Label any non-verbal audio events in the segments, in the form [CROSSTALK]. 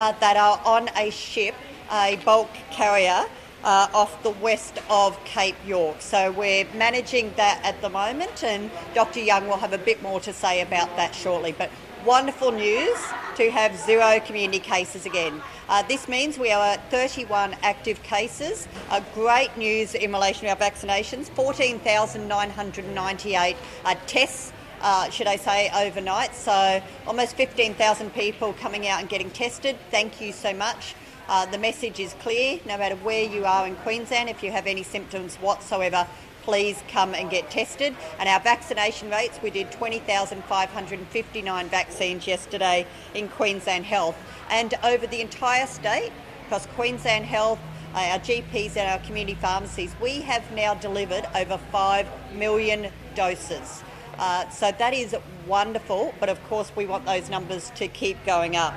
uh, that are on a ship, a bulk carrier. Uh, off the west of Cape York. So we're managing that at the moment, and Dr. Young will have a bit more to say about that shortly. But wonderful news to have zero community cases again. Uh, this means we are at 31 active cases. Uh, great news in relation to our vaccinations 14,998 uh, tests. Uh, should I say, overnight. So, almost 15,000 people coming out and getting tested. Thank you so much. Uh, the message is clear no matter where you are in Queensland, if you have any symptoms whatsoever, please come and get tested. And our vaccination rates, we did 20,559 vaccines yesterday in Queensland Health. And over the entire state, across Queensland Health, uh, our GPs and our community pharmacies, we have now delivered over 5 million doses. Uh, so that is wonderful, but of course we want those numbers to keep going up.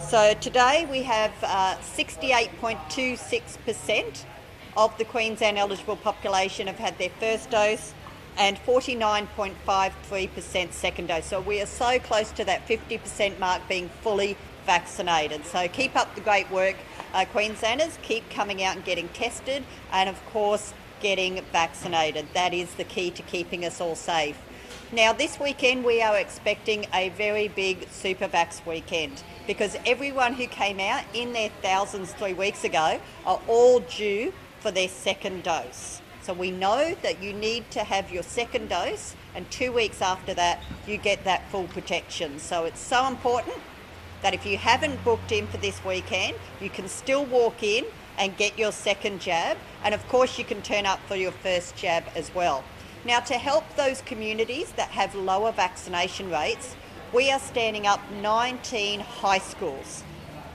So today we have uh, 68.26% of the Queensland eligible population have had their first dose and 49.53% second dose. So we are so close to that 50% mark being fully vaccinated. So keep up the great work, uh, Queenslanders. Keep coming out and getting tested and, of course, getting vaccinated. That is the key to keeping us all safe. Now, this weekend we are expecting a very big super vax weekend because everyone who came out in their thousands three weeks ago are all due for their second dose. So we know that you need to have your second dose, and two weeks after that, you get that full protection. So it's so important that if you haven't booked in for this weekend, you can still walk in and get your second jab, and of course, you can turn up for your first jab as well. Now, to help those communities that have lower vaccination rates, we are standing up 19 high schools.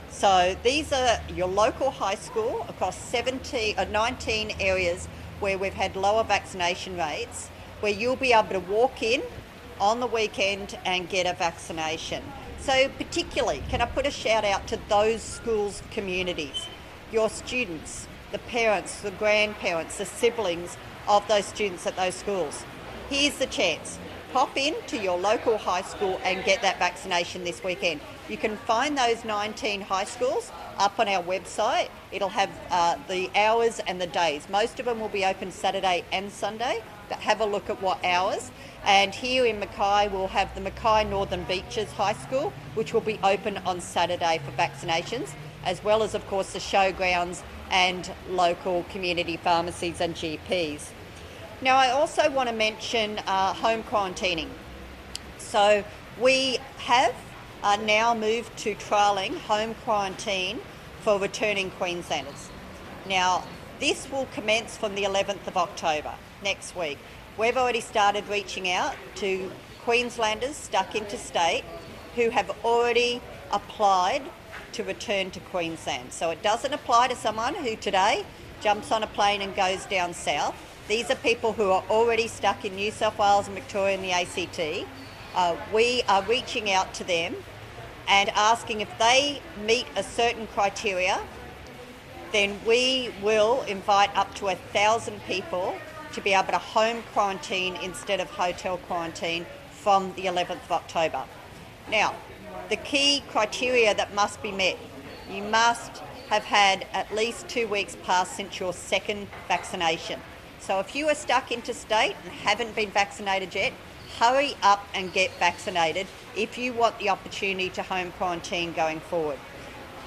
So these are your local high school across 17, uh, 19 areas where we've had lower vaccination rates, where you'll be able to walk in on the weekend and get a vaccination. So, particularly, can I put a shout out to those schools' communities, your students, the parents, the grandparents, the siblings of those students at those schools. Here's the chance. Pop in to your local high school and get that vaccination this weekend. You can find those 19 high schools up on our website. It'll have uh, the hours and the days. Most of them will be open Saturday and Sunday, but have a look at what hours. And here in Mackay, we'll have the Mackay Northern Beaches High School, which will be open on Saturday for vaccinations, as well as, of course, the showgrounds and local community pharmacies and GPs. Now, I also want to mention uh, home quarantining. So, we have uh, now moved to trialling home quarantine for returning Queenslanders. Now, this will commence from the 11th of October next week. We've already started reaching out to Queenslanders stuck interstate who have already applied to return to Queensland. So it doesn't apply to someone who today jumps on a plane and goes down south. These are people who are already stuck in New South Wales and Victoria and the ACT. Uh, we are reaching out to them and asking if they meet a certain criteria, then we will invite up to a thousand people to be able to home quarantine instead of hotel quarantine from the 11th of October. Now, the key criteria that must be met you must have had at least two weeks past since your second vaccination. So if you are stuck interstate and haven't been vaccinated yet, hurry up and get vaccinated if you want the opportunity to home quarantine going forward.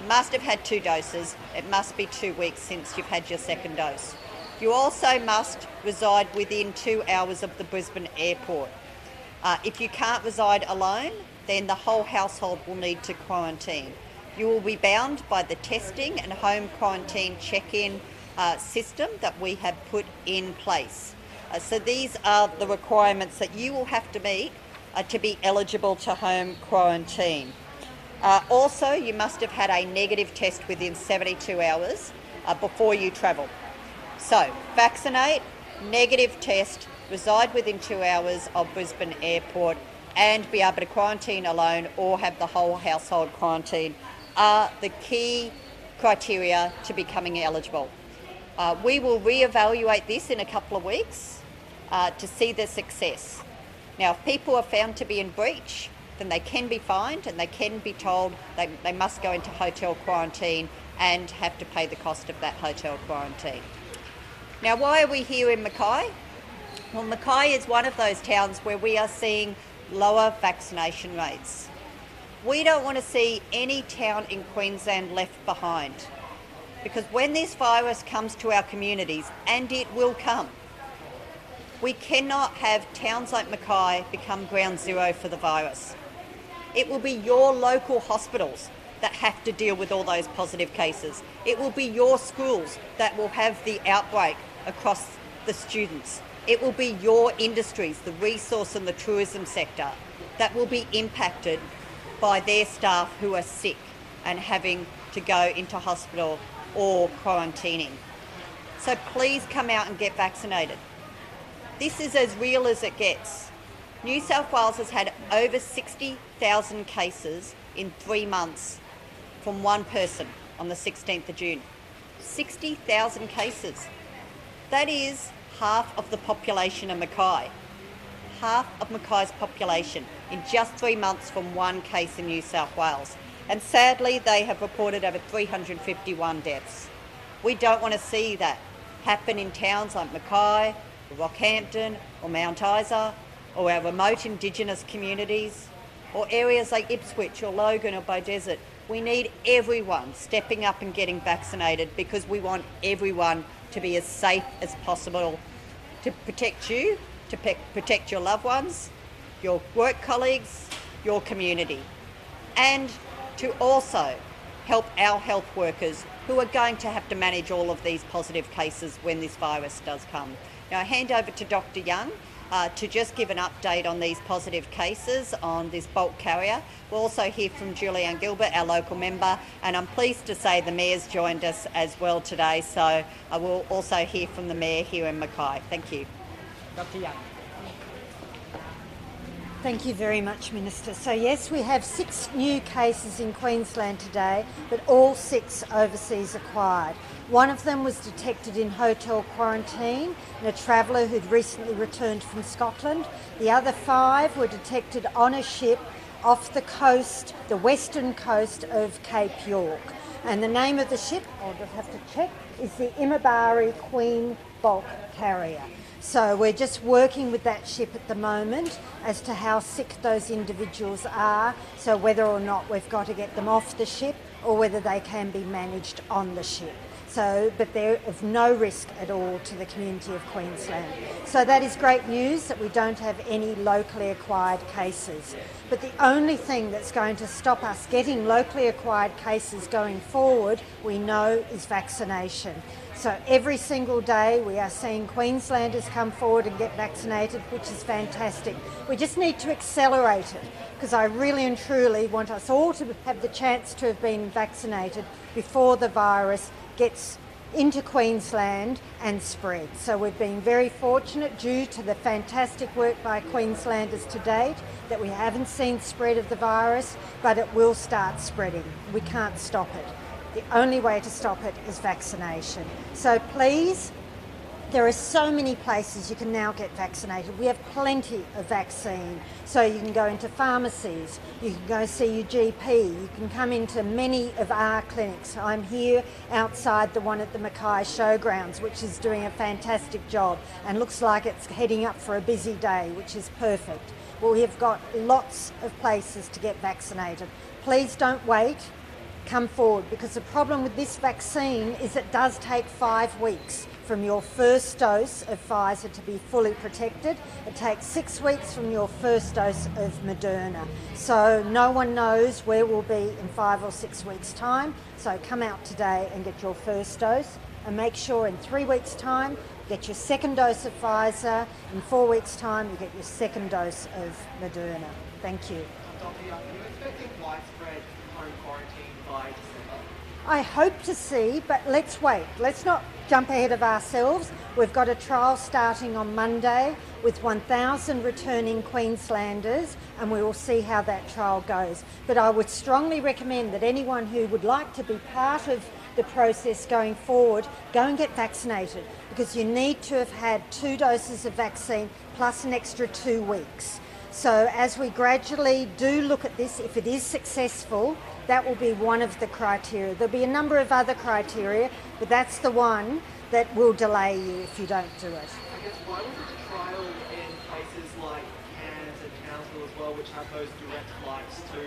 Must have had two doses. It must be two weeks since you've had your second dose. You also must reside within two hours of the Brisbane airport. Uh, if you can't reside alone, then the whole household will need to quarantine. You will be bound by the testing and home quarantine check in uh, system that we have put in place. Uh, so these are the requirements that you will have to meet uh, to be eligible to home quarantine. Uh, also, you must have had a negative test within 72 hours uh, before you travel. So, vaccinate, negative test, reside within two hours of Brisbane Airport, and be able to quarantine alone or have the whole household quarantine are the key criteria to becoming eligible. Uh, we will re-evaluate this in a couple of weeks uh, to see the success. Now, if people are found to be in breach, then they can be fined and they can be told they, they must go into hotel quarantine and have to pay the cost of that hotel quarantine. Now, why are we here in Mackay? Well, Mackay is one of those towns where we are seeing lower vaccination rates. We don't want to see any town in Queensland left behind because when this virus comes to our communities, and it will come, we cannot have towns like Mackay become ground zero for the virus. It will be your local hospitals that have to deal with all those positive cases. It will be your schools that will have the outbreak across the students. It will be your industries, the resource and the tourism sector, that will be impacted by their staff who are sick and having to go into hospital or quarantining. So please come out and get vaccinated. This is as real as it gets. New South Wales has had over 60,000 cases in three months from one person on the 16th of June. 60,000 cases. That is half of the population of Mackay. Half of Mackay's population in just three months from one case in New South Wales. And sadly, they have reported over 351 deaths. We don't want to see that happen in towns like Mackay, Rockhampton or Mount Isa or our remote Indigenous communities or areas like Ipswich or Logan or Beaudesert. We need everyone stepping up and getting vaccinated because we want everyone to be as safe as possible to protect you, to pe- protect your loved ones, your work colleagues, your community, and to also help our health workers who are going to have to manage all of these positive cases when this virus does come. Now, I hand over to Dr. Young. Uh, to just give an update on these positive cases on this bulk carrier. We'll also hear from Julieanne Gilbert, our local member, and I'm pleased to say the Mayor's joined us as well today, so I will also hear from the Mayor here in Mackay. Thank you. Dr. Young. Thank you very much, Minister. So, yes, we have six new cases in Queensland today, but all six overseas acquired. One of them was detected in hotel quarantine in a traveller who'd recently returned from Scotland. The other five were detected on a ship off the coast, the western coast of Cape York. And the name of the ship, I'll just have to check, is the Imabari Queen Bulk Carrier. So we're just working with that ship at the moment as to how sick those individuals are, so whether or not we've got to get them off the ship or whether they can be managed on the ship. So, but they're of no risk at all to the community of Queensland. So that is great news that we don't have any locally acquired cases. But the only thing that's going to stop us getting locally acquired cases going forward, we know, is vaccination. So every single day we are seeing Queenslanders come forward and get vaccinated, which is fantastic. We just need to accelerate it because I really and truly want us all to have the chance to have been vaccinated before the virus gets into Queensland and spread. So we've been very fortunate due to the fantastic work by Queenslanders to date that we haven't seen spread of the virus, but it will start spreading. We can't stop it. The only way to stop it is vaccination. So please there are so many places you can now get vaccinated. We have plenty of vaccine. So you can go into pharmacies, you can go see your GP, you can come into many of our clinics. I'm here outside the one at the Mackay Showgrounds, which is doing a fantastic job and looks like it's heading up for a busy day, which is perfect. Well, we have got lots of places to get vaccinated. Please don't wait come forward because the problem with this vaccine is it does take five weeks from your first dose of Pfizer to be fully protected. It takes six weeks from your first dose of Moderna. So no one knows where we'll be in five or six weeks' time. So come out today and get your first dose and make sure in three weeks' time get your second dose of Pfizer. In four weeks' time, you get your second dose of Moderna. Thank you. Are you expecting widespread I hope to see, but let's wait. Let's not jump ahead of ourselves. We've got a trial starting on Monday with 1,000 returning Queenslanders, and we will see how that trial goes. But I would strongly recommend that anyone who would like to be part of the process going forward, go and get vaccinated because you need to have had two doses of vaccine plus an extra two weeks. So as we gradually do look at this, if it is successful, that will be one of the criteria. There'll be a number of other criteria, but that's the one that will delay you if you don't do it. I guess why was it trial in places like Cairns and Townsville as well, which have those direct flights to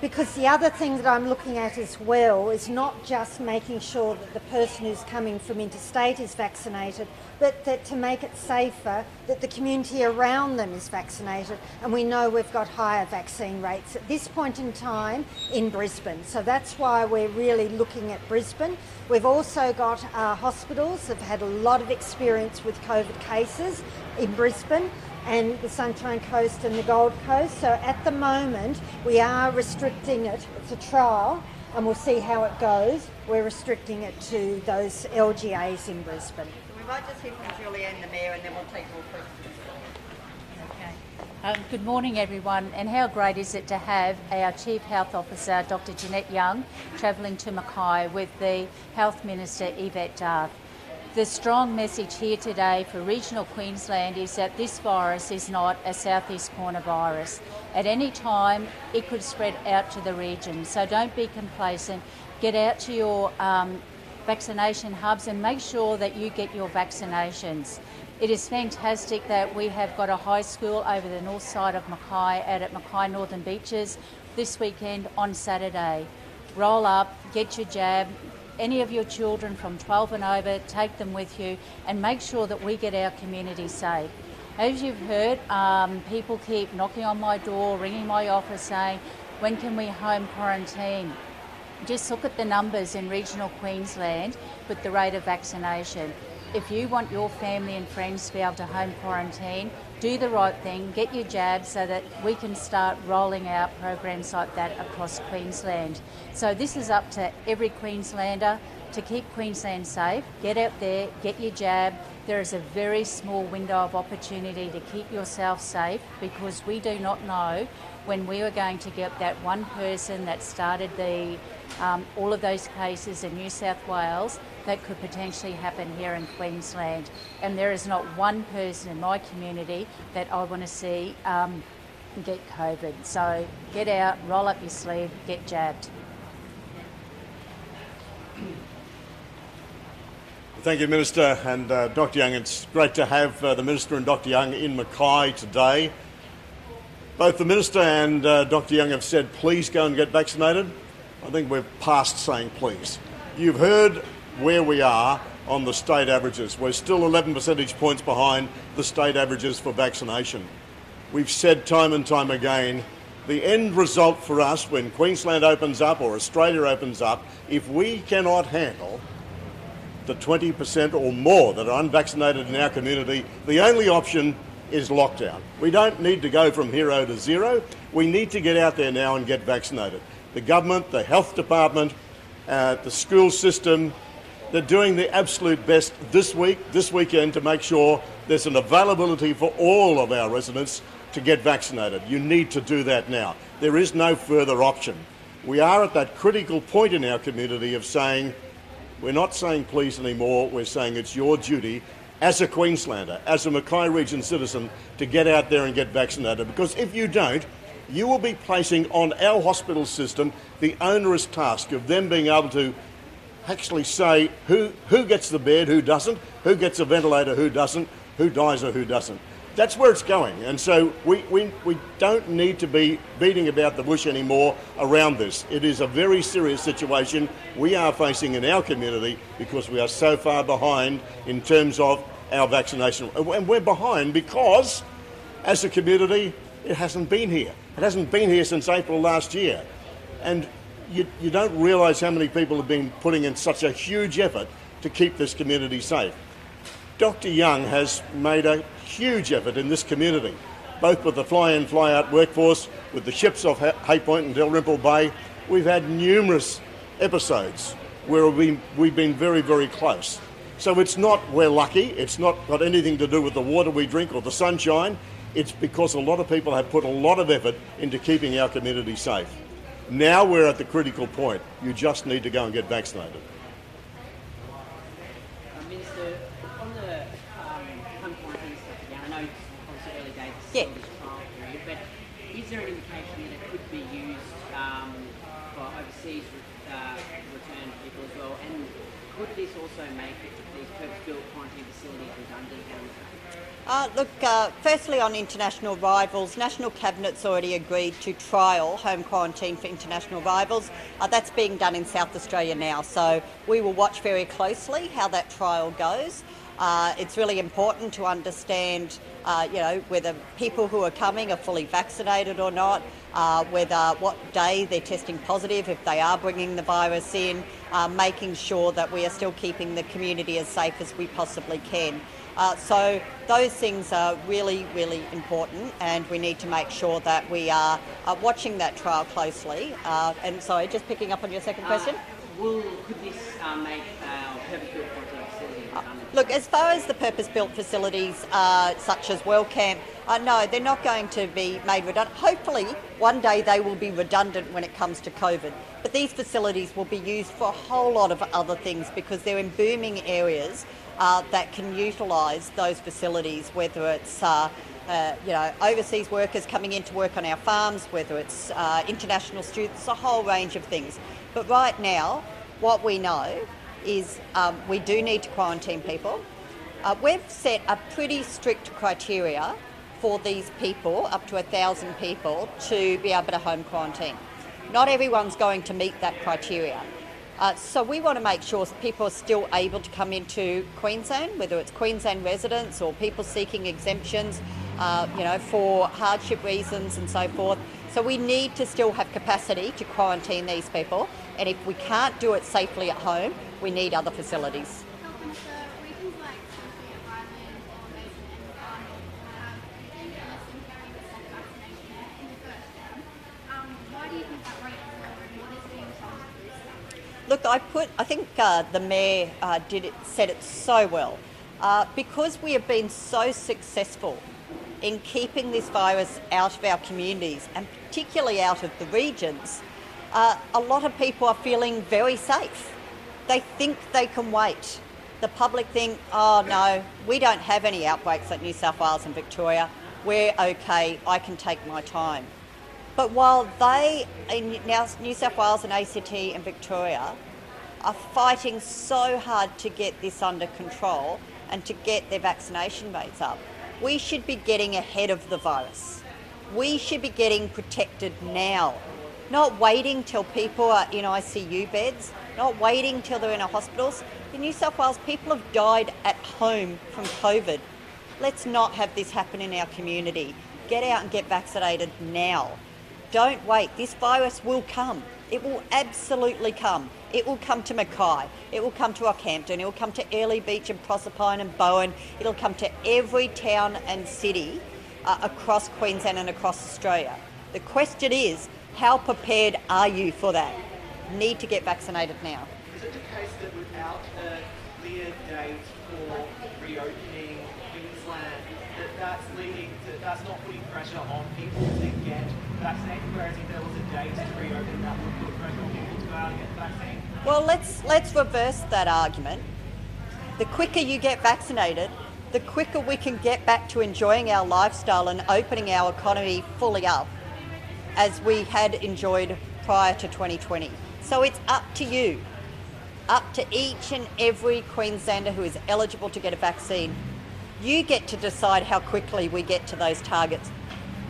Because the other thing that I'm looking at as well is not just making sure that the person who's coming from interstate is vaccinated, but that to make it safer, that the community around them is vaccinated. And we know we've got higher vaccine rates at this point in time in Brisbane. So that's why we're really looking at Brisbane. We've also got our hospitals have had a lot of experience with COVID cases in Brisbane and the Sunshine Coast and the Gold Coast. So at the moment, we are restricting it. It's a trial, and we'll see how it goes. We're restricting it to those LGAs in Brisbane. We might just hear from Julieanne, the Mayor, and then we'll take more questions. Okay. Um, good morning, everyone, and how great is it to have our Chief Health Officer, Dr. Jeanette Young, travelling to Mackay with the Health Minister, Yvette D'Ath. The strong message here today for regional Queensland is that this virus is not a southeast corner virus. At any time, it could spread out to the region, so don't be complacent. Get out to your um, vaccination hubs and make sure that you get your vaccinations. It is fantastic that we have got a high school over the north side of Mackay out at Mackay Northern Beaches this weekend on Saturday. Roll up, get your jab, any of your children from 12 and over, take them with you and make sure that we get our community safe. As you've heard, um, people keep knocking on my door, ringing my office saying, when can we home quarantine? Just look at the numbers in regional Queensland with the rate of vaccination. If you want your family and friends to be able to home quarantine, do the right thing, get your jab so that we can start rolling out programs like that across Queensland. So this is up to every Queenslander to keep Queensland safe. Get out there, get your jab. There is a very small window of opportunity to keep yourself safe because we do not know when we are going to get that one person that started the um, all of those cases in New South Wales that could potentially happen here in Queensland. And there is not one person in my community that I want to see um, get COVID. So get out, roll up your sleeve, get jabbed. Thank you, Minister and uh, Dr. Young. It's great to have uh, the Minister and Dr. Young in Mackay today. Both the Minister and uh, Dr. Young have said, please go and get vaccinated. I think we're past saying please. You've heard where we are on the state averages. We're still 11 percentage points behind the state averages for vaccination. We've said time and time again the end result for us when Queensland opens up or Australia opens up, if we cannot handle the 20% or more that are unvaccinated in our community, the only option is lockdown. We don't need to go from hero to zero. We need to get out there now and get vaccinated. The government, the health department, uh, the school system, they're doing the absolute best this week, this weekend, to make sure there's an availability for all of our residents to get vaccinated. You need to do that now. There is no further option. We are at that critical point in our community of saying, we're not saying please anymore, we're saying it's your duty as a Queenslander, as a Mackay Region citizen, to get out there and get vaccinated. Because if you don't, you will be placing on our hospital system the onerous task of them being able to actually say who, who gets the bed, who doesn't, who gets a ventilator, who doesn't, who dies or who doesn't. That's where it's going. And so we, we, we don't need to be beating about the bush anymore around this. It is a very serious situation we are facing in our community because we are so far behind in terms of our vaccination. And we're behind because, as a community, it hasn't been here. It hasn't been here since April last year. And you, you don't realise how many people have been putting in such a huge effort to keep this community safe. Dr. Young has made a huge effort in this community, both with the fly in, fly out workforce, with the ships off Hay Point and Dalrymple Bay. We've had numerous episodes where been, we've been very, very close. So it's not we're lucky, it's not got anything to do with the water we drink or the sunshine. It's because a lot of people have put a lot of effort into keeping our community safe. Now we're at the critical point. You just need to go and get vaccinated. Uh, Minister, on the um, home quarantine stuff again, I know it's probably until Yeah. this trial period. But is there an indication that it could be used um, for overseas uh, returned people as well? And could this also make it, these purpose-built quarantine facilities redundant down the track? Uh, look, uh, firstly on international rivals, National Cabinet's already agreed to trial home quarantine for international rivals. Uh, that's being done in South Australia now, so we will watch very closely how that trial goes. Uh, it's really important to understand, uh, you know, whether people who are coming are fully vaccinated or not, uh, whether what day they're testing positive, if they are bringing the virus in, uh, making sure that we are still keeping the community as safe as we possibly can. Uh, so those things are really, really important, and we need to make sure that we are uh, watching that trial closely. Uh, and sorry, just picking up on your second question. Will, could this uh, make uh, purpose-built quarantine facilities redundant? Look, as far as the purpose-built facilities uh, such as Wellcamp, uh, no, they're not going to be made redundant. Hopefully, one day they will be redundant when it comes to COVID. But these facilities will be used for a whole lot of other things because they're in booming areas uh, that can utilise those facilities, whether it's uh, uh, you know overseas workers coming in to work on our farms, whether it's uh, international students, a whole range of things. But right now, what we know is um, we do need to quarantine people. Uh, we've set a pretty strict criteria for these people, up to a thousand people, to be able to home quarantine. Not everyone's going to meet that criteria. Uh, so we want to make sure people are still able to come into Queensland, whether it's Queensland residents or people seeking exemptions, uh, you know, for hardship reasons and so forth. So we need to still have capacity to quarantine these people, and if we can't do it safely at home, we need other facilities. Health Minister, regions like Central Ireland or Mason and Arnold have between less than 30% vaccination in the first term. Why do you think that rate is lower and what is being done to boost that? Look, I put. I think uh, the mayor uh, did it, said it so well. Uh, because we have been so successful in keeping this virus out of our communities and particularly out of the regions, uh, a lot of people are feeling very safe. They think they can wait. The public think, oh no, we don't have any outbreaks at New South Wales and Victoria. We're okay. I can take my time. But while they in now New South Wales and ACT and Victoria are fighting so hard to get this under control and to get their vaccination rates up, we should be getting ahead of the virus. We should be getting protected now, not waiting till people are in ICU beds, not waiting till they're in our hospitals. In New South Wales, people have died at home from COVID. Let's not have this happen in our community. Get out and get vaccinated now. Don't wait. This virus will come. It will absolutely come. It will come to Mackay. It will come to Rockhampton. It will come to Airlie Beach and Proserpine and Bowen. It'll come to every town and city uh, across Queensland and across Australia. The question is, how prepared are you for that? Need to get vaccinated now. Is it the case that without a clear date for reopening Queensland, that that's leading to, that's not putting pressure on people to get vaccinated, whereas if there was a date to reopen, that would put pressure on people to go out and get the vaccine? Well, let's let's reverse that argument. The quicker you get vaccinated, the quicker we can get back to enjoying our lifestyle and opening our economy fully up as we had enjoyed prior to 2020. So it's up to you, up to each and every Queenslander who is eligible to get a vaccine. You get to decide how quickly we get to those targets.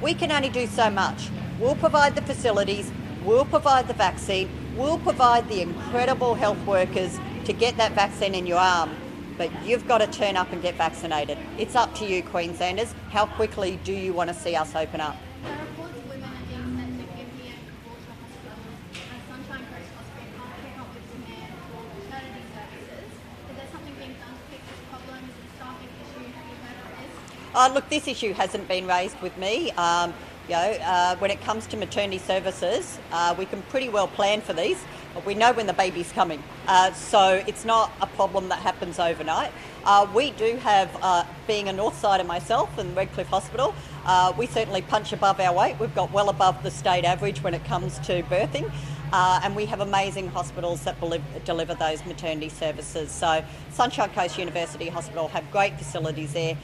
We can only do so much. We'll provide the facilities, we'll provide the vaccine, we'll provide the incredible health workers to get that vaccine in your arm. But you've got to turn up and get vaccinated. It's up to you, Queenslanders. How quickly do you want to see us open up? There are reports women are being sent to Gympie and Caboolture hospitals and Sunshine Coast Hospital can't keep up with demand for maternity services. Is there something being done to fix this problem? Is it a staffing issue? Have you heard of this? Uh, look, this issue hasn't been raised with me. Um, you know, uh, when it comes to maternity services, uh, we can pretty well plan for these. We know when the baby's coming, uh, so it's not a problem that happens overnight. Uh, we do have, uh, being a north sider myself and Redcliffe Hospital, uh, we certainly punch above our weight. We've got well above the state average when it comes to birthing. Uh, and we have amazing hospitals that deliver those maternity services. So, Sunshine Coast University Hospital have great facilities there,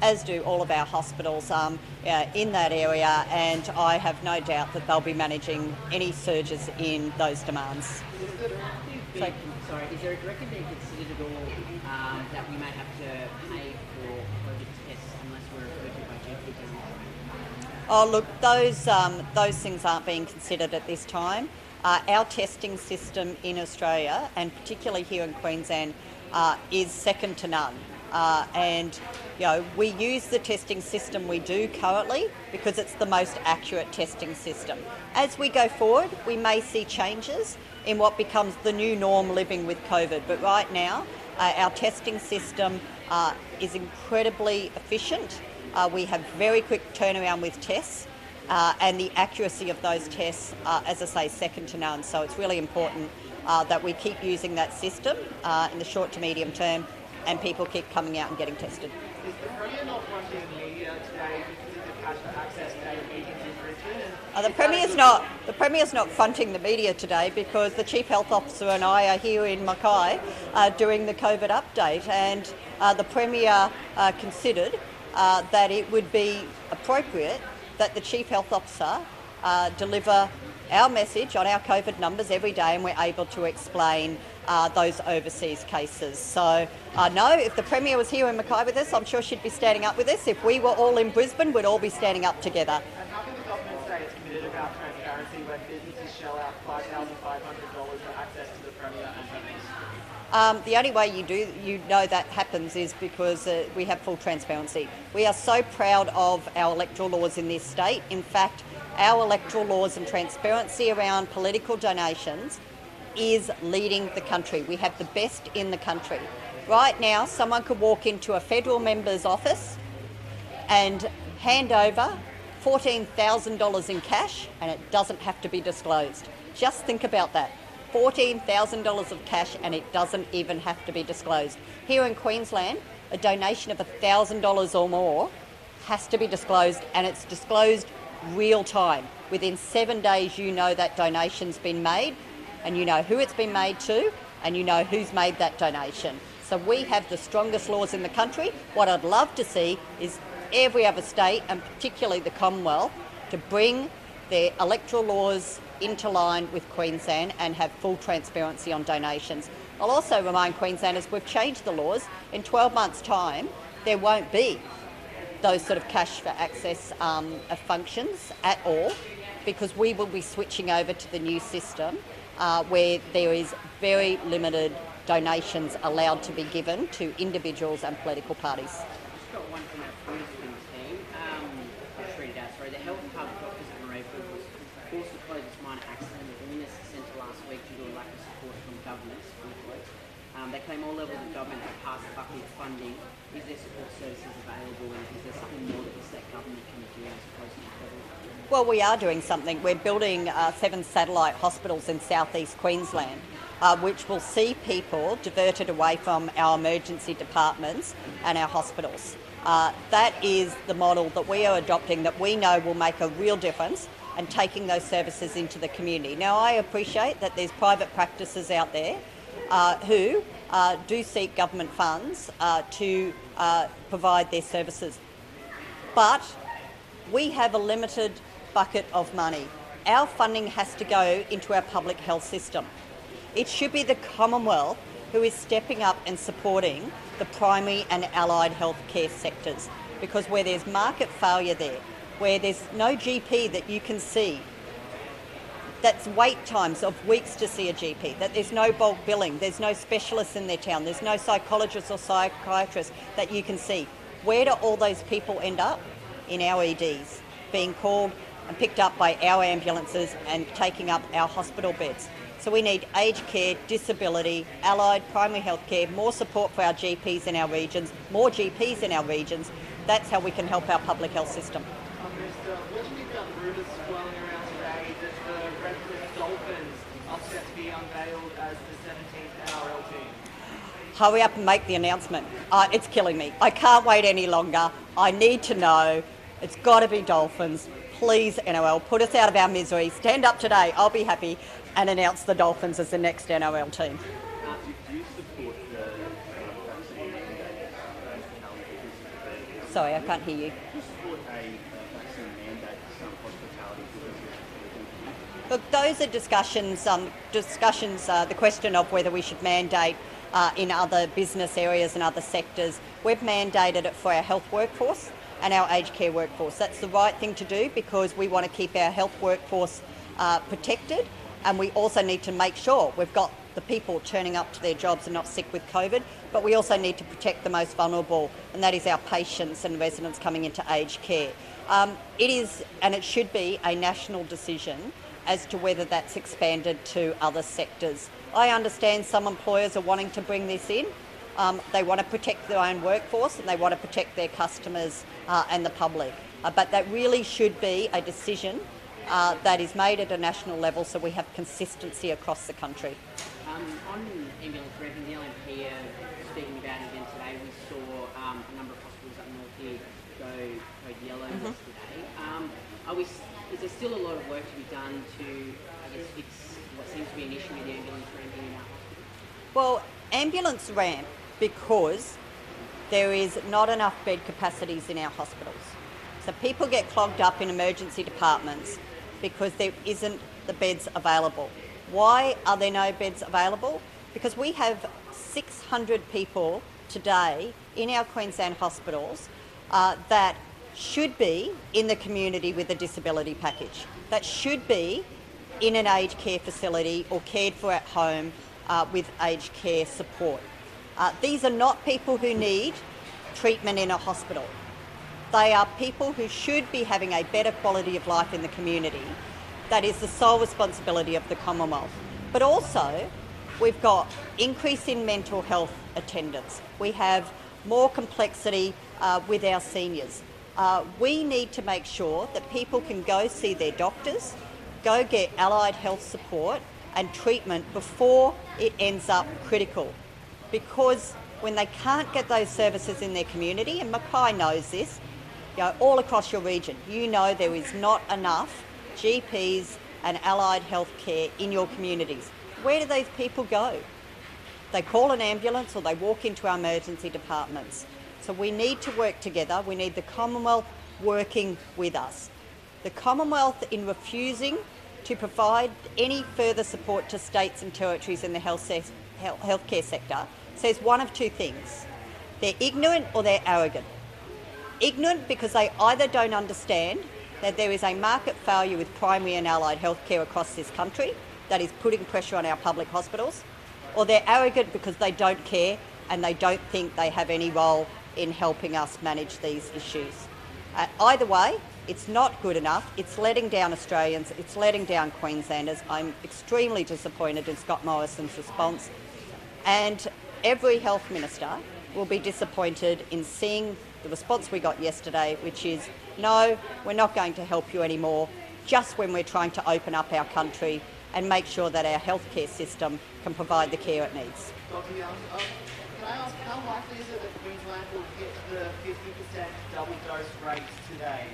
as do all of our hospitals um, uh, in that area. And I have no doubt that they'll be managing any surges in those demands. Is there, sorry, is there a directive being considered at all um, that we may have to pay for COVID tests unless we're referred to by GPs Oh, look, those, um, those things aren't being considered at this time. Uh, our testing system in Australia, and particularly here in Queensland, uh, is second to none. Uh, and you know, we use the testing system we do currently because it's the most accurate testing system. As we go forward, we may see changes in what becomes the new norm living with COVID. But right now, uh, our testing system uh, is incredibly efficient. Uh, we have very quick turnaround with tests. Uh, and the accuracy of those tests, uh, as I say, second to none. So it's really important uh, that we keep using that system uh, in the short to medium term and people keep coming out and getting tested. Is the Premier not media today because the cash access? Uh, the Premier's not the Premier's not fronting the media today because the Chief Health Officer and I are here in Mackay uh, doing the COVID update, and uh, the Premier uh, considered uh, that it would be appropriate that the Chief Health Officer uh, deliver our message on our COVID numbers every day, and we're able to explain uh, those overseas cases. So, uh, no, if the Premier was here in Mackay with us, I'm sure she'd be standing up with us. If we were all in Brisbane, we'd all be standing up together. And how can the government say it's committed about transparency when businesses shell out $5,500 for access to the Premier and Hermes? Um, the only way you do you know that happens is because uh, we have full transparency. We are so proud of our electoral laws in this state. In fact, our electoral laws and transparency around political donations is leading the country. We have the best in the country. Right now, someone could walk into a federal member's office and hand over $14,000 in cash and it doesn't have to be disclosed. Just think about that. $14,000 of cash and it doesn't even have to be disclosed. Here in Queensland, a donation of $1,000 or more has to be disclosed and it's disclosed real time. Within seven days, you know that donation's been made and you know who it's been made to and you know who's made that donation. So we have the strongest laws in the country. What I'd love to see is every other state and particularly the Commonwealth to bring their electoral laws into line with Queensland and have full transparency on donations. I'll also remind Queenslanders we've changed the laws. In 12 months' time, there won't be those sort of cash for access um, uh, functions at all because we will be switching over to the new system uh, where there is very limited donations allowed to be given to individuals and political parties. Just got one from our Brisbane team. Um, I'll just read it out. Sorry. The health hub opposite Morayfield was forced to close its minor accident and illness centre last week due to a lack of support from government. unquote. They claim all levels of government have passed the bucket funding. Is there support services available and is there something more that the state government can do as opposed to federal? Well, we are doing something. We're building uh, seven satellite hospitals in southeast Queensland, uh, which will see people diverted away from our emergency departments and our hospitals. Uh, that is the model that we are adopting that we know will make a real difference and taking those services into the community. Now, I appreciate that there's private practices out there uh, who uh, do seek government funds uh, to uh, provide their services. But we have a limited bucket of money. Our funding has to go into our public health system. It should be the Commonwealth who is stepping up and supporting the primary and allied health care sectors because where there's market failure there, where there's no GP that you can see, that's wait times of weeks to see a GP, that there's no bulk billing, there's no specialists in their town, there's no psychologists or psychiatrists that you can see. Where do all those people end up? In our EDs, being called and picked up by our ambulances and taking up our hospital beds. So we need aged care, disability, allied, primary health care, more support for our GPs in our regions, more GPs in our regions. That's how we can help our public health system. Um, Minister, what do you think about the rumours swirling around today that the Redcliffe Dolphins are set to be unveiled as the 17th NRL team? Hurry up and make the announcement. Uh, it's killing me. I can't wait any longer. I need to know. It's got to be Dolphins. Please, NRL, put us out of our misery. Stand up today. I'll be happy. and announce the Dolphins as the next NRL team. Sorry, I can't hear you. Look, those are discussions. Um, discussions. Uh, the question of whether we should mandate uh, in other business areas and other sectors. We've mandated it for our health workforce and our aged care workforce. That's the right thing to do because we want to keep our health workforce uh, protected, and we also need to make sure we've got the people turning up to their jobs and not sick with COVID. But we also need to protect the most vulnerable, and that is our patients and residents coming into aged care. Um, it is, and it should be, a national decision as to whether that's expanded to other sectors. I understand some employers are wanting to bring this in. Um, they want to protect their own workforce and they want to protect their customers uh, and the public. Uh, but that really should be a decision uh, that is made at a national level so we have consistency across the country. Um, on ambulance revving, the LNP uh, speaking about it again today, we saw um, a number of hospitals up north here go code yellow yesterday. Um, are we, is there still a lot of work to be done to, I guess, fix seems to be an issue with the ambulance in? Well, ambulance ramp because there is not enough bed capacities in our hospitals. So people get clogged up in emergency departments because there isn't the beds available. Why are there no beds available? Because we have 600 people today in our Queensland hospitals uh, that should be in the community with a disability package, that should be in an aged care facility or cared for at home uh, with aged care support. Uh, these are not people who need treatment in a hospital. They are people who should be having a better quality of life in the community. That is the sole responsibility of the Commonwealth. But also, we've got increase in mental health attendance. We have more complexity uh, with our seniors. Uh, we need to make sure that people can go see their doctors, go get allied health support and treatment before it ends up critical. Because when they can't get those services in their community, and Mackay knows this, you know, all across your region, you know there is not enough GPs and allied health care in your communities. Where do those people go? They call an ambulance or they walk into our emergency departments. So we need to work together. We need the Commonwealth working with us. The Commonwealth, in refusing to provide any further support to states and territories in the health se- health- healthcare sector, says one of two things. They're ignorant or they're arrogant. Ignorant because they either don't understand that there is a market failure with primary and allied healthcare across this country that is putting pressure on our public hospitals, or they're arrogant because they don't care and they don't think they have any role in helping us manage these issues. Uh, either way, it's not good enough. It's letting down Australians. It's letting down Queenslanders. I'm extremely disappointed in Scott Morrison's response. And every health minister will be disappointed in seeing the response we got yesterday, which is no, we're not going to help you anymore, just when we're trying to open up our country and make sure that our healthcare system can provide the care it needs. Um, ask how likely is it that Queensland will the 50% double dose today?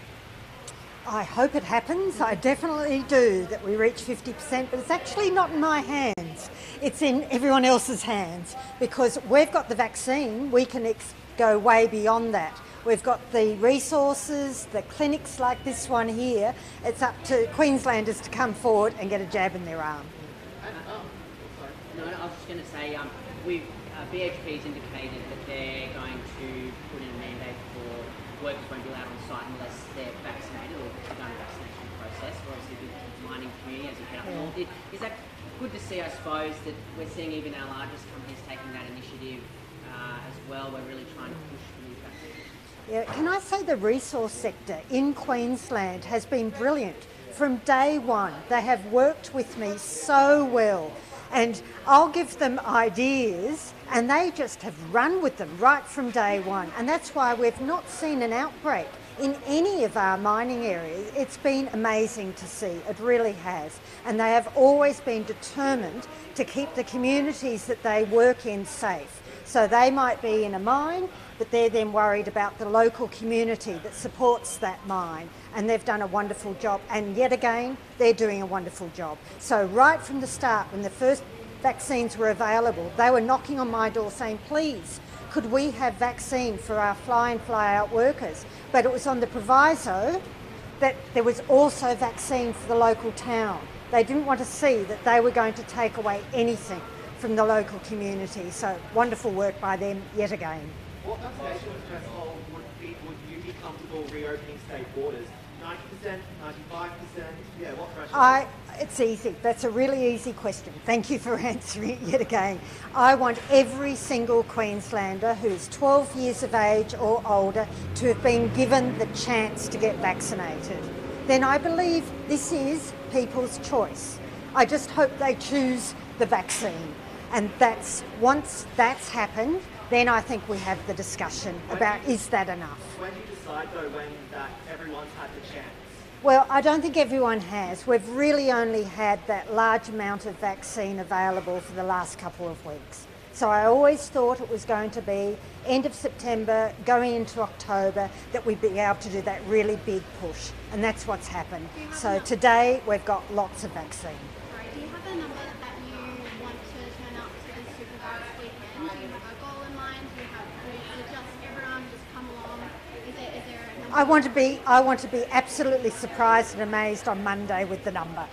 I hope it happens. I definitely do that we reach 50%, but it's actually not in my hands. It's in everyone else's hands because we've got the vaccine. We can ex- go way beyond that. We've got the resources, the clinics like this one here. It's up to Queenslanders to come forward and get a jab in their arm. No, no, I was just going to say, um, we've, uh, BHP has indicated that they're going to put in a mandate for workers won't be allowed on site unless they're vaccinated or done a vaccination process. We're obviously big mining community as you head up north. Is- Is that good to see, I suppose, that we're seeing even our largest companies taking that initiative uh, as well? We're really trying to push for these vaccinations. Yeah, can I say the resource sector in Queensland has been brilliant from day one. They have worked with me so well, and I'll give them ideas, and they just have run with them right from day one. And that's why we've not seen an outbreak in any of our mining areas. It's been amazing to see, it really has. And they have always been determined to keep the communities that they work in safe. So they might be in a mine, but they're then worried about the local community that supports that mine. And they've done a wonderful job. And yet again, they're doing a wonderful job. So, right from the start, when the first vaccines were available, they were knocking on my door saying, please, could we have vaccine for our fly in, fly out workers? But it was on the proviso that there was also vaccine for the local town. They didn't want to see that they were going to take away anything from the local community. So, wonderful work by them yet again. What would you be comfortable reopening state borders? 90%, 95%? Yeah, what threshold? I, it's easy. That's a really easy question. Thank you for [LAUGHS] answering it yet again. I want every single Queenslander who's 12 years of age or older to have been given the chance to get vaccinated. Then I believe this is people's choice. I just hope they choose the vaccine. And that's once that's happened, then I think we have the discussion about is that enough. When do you decide, though, when that everyone's had the chance? Well, I don't think everyone has. We've really only had that large amount of vaccine available for the last couple of weeks. So I always thought it was going to be end of September, going into October, that we'd be able to do that really big push. And that's what's happened. So today we've got lots of vaccine. Sorry, do you have a number that you want to turn up to the supervised weekend? Do you have a goal in mind? Do you have, is it just everyone just come along? Is there, is there a number? I want to be I want to be absolutely surprised and amazed on Monday with the number.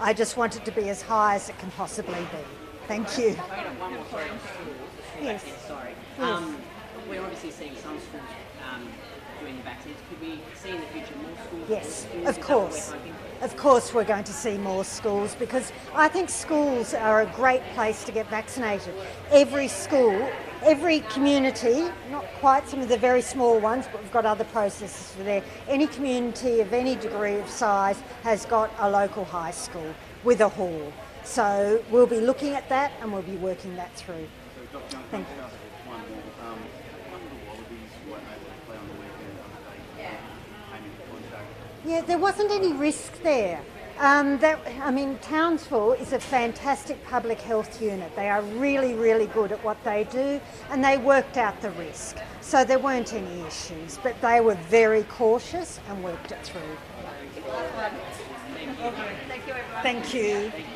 I just want it to be as high as it can possibly be. Thank you. One more sorry. Yes. Sorry. Yes. Um, we're obviously seeing some schools um, doing the vaccines. Could we see in the future more schools? Yes, schools? of Is that what course. Of course, we're going to see more schools because I think schools are a great place to get vaccinated. Every school, every community, not quite some of the very small ones, but we've got other processes for there. Any community of any degree of size has got a local high school with a hall. So we'll be looking at that and we'll be working that through. Thank contact. Yeah, there wasn't any risk there. Um, that, I mean, Townsville is a fantastic public health unit. They are really, really good at what they do, and they worked out the risk. So there weren't any issues, but they were very cautious and worked it through. Thank you. Rob Weissman